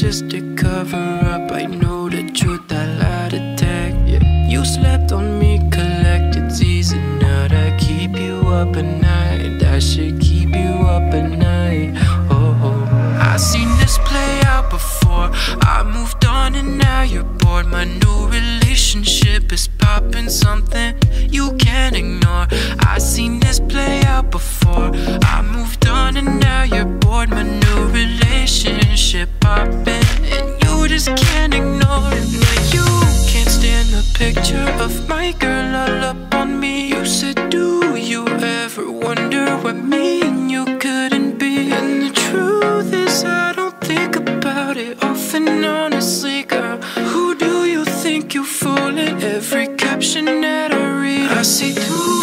just a cover up, I know the truth, I lied to tag. Yeah. You slept on me, collected season, now that keep you up at night. I should keep you up at night. Oh, oh. I seen this play out before. I moved on and now you're bored. My new relationship is popping something you can't ignore. I seen this play out before. I moved on and now fooling? Every caption that I read, I see through.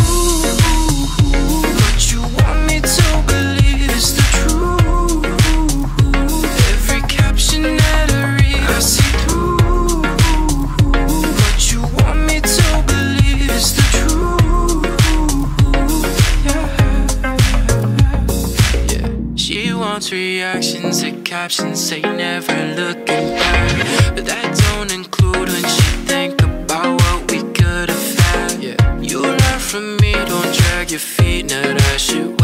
You want me to believe the truth. Every caption that I read, I see through. You want me to believe the truth. Yeah. Yeah. She wants reactions to captions, say never looking back. But that your feet. Now that shit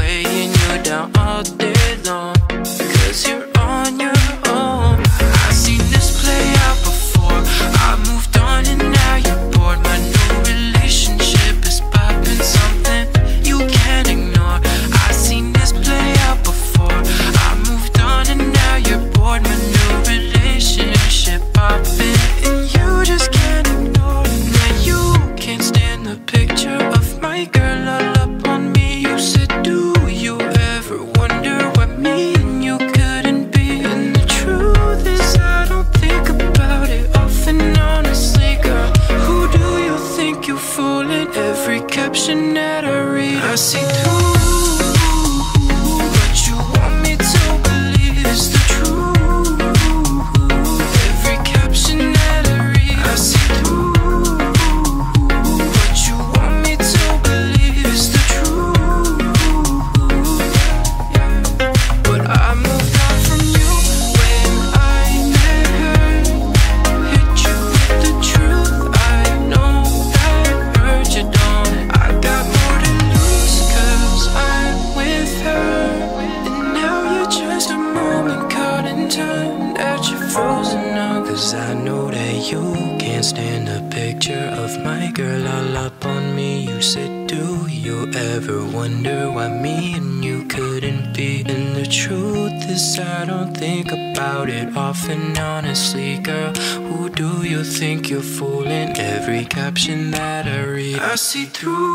wonder why me and you couldn't be? And the truth is, I don't think about it often, honestly, girl. Who do you think you're fooling? Every caption that I read, I see through.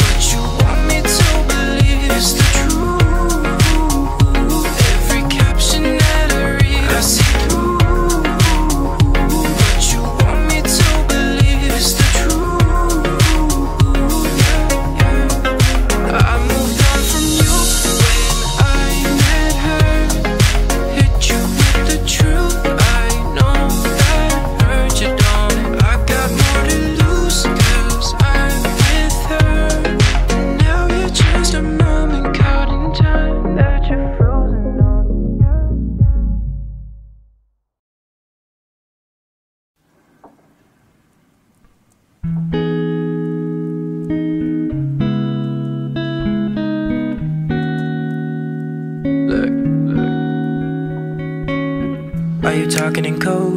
What you want me to believe is the truth.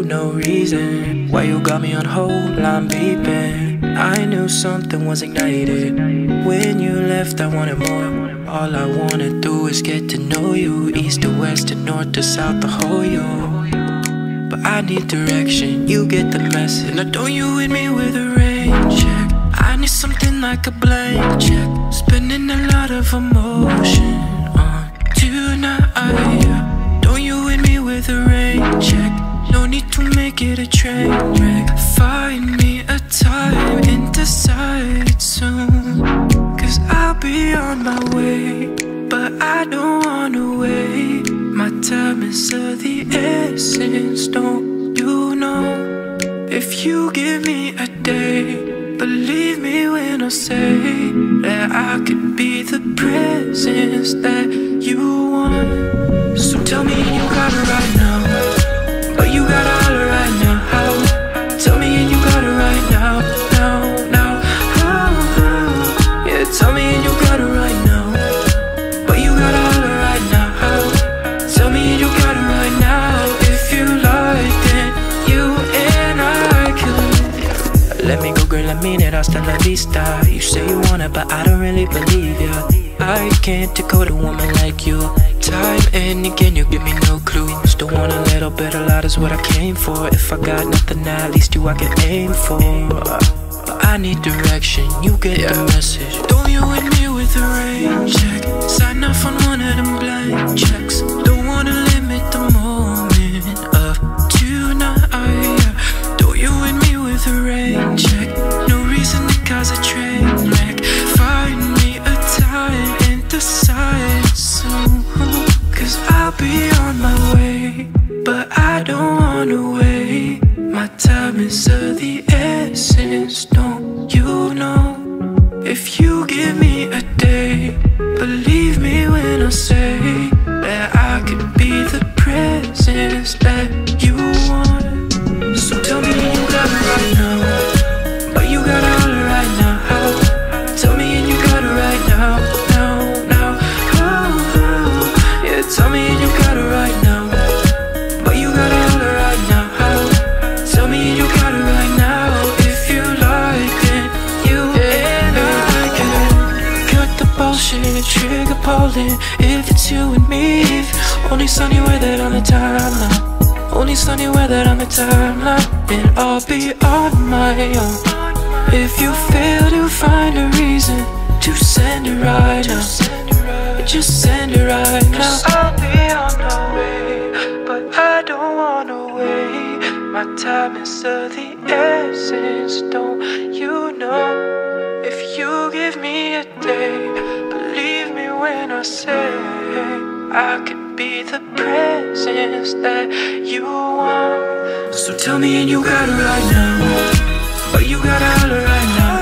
No reason. Why you got me on hold? I'm beeping. I knew something was ignited. When you left, I wanted more. All I wanna do is get to know you. East to west to north to south, the whole you. But I need direction, you get the message. Now don't you hit me with a rain check. I need something like a blank check. Spending a lot of emotion train wreck. Find me a time and decide soon. Cause I'll be on my way. But I don't wanna wait. My time is of the essence, don't you know? If you give me a day, believe me when I say that I could be the presence that Hasta la vista. You say you want it, but I don't really believe ya. I can't decode a woman like you. Time and again, you give me no clue. Still want a little bit, a lot is what I came for. If I got nothing, now at least you I can aim for. I need direction, you get the message. Throw you with me with a rain check. Sign off on one of them blank checks. Don't cause a train the trigger pulling. If it's you and me, if only sunny weather on the timeline. Only sunny weather on the timeline, and I'll be on my own. If you fail to find a reason to send it right now, just send it right now. I'll be on the way, but I don't wanna wait. My time is of the essence, don't you know? If you give me a day, when I say I can be the presence that you want. So tell me and you got it right now, but you got all it right now.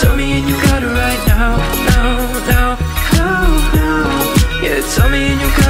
Tell me and you got it right now, now, now, now, now. Yeah, tell me and you got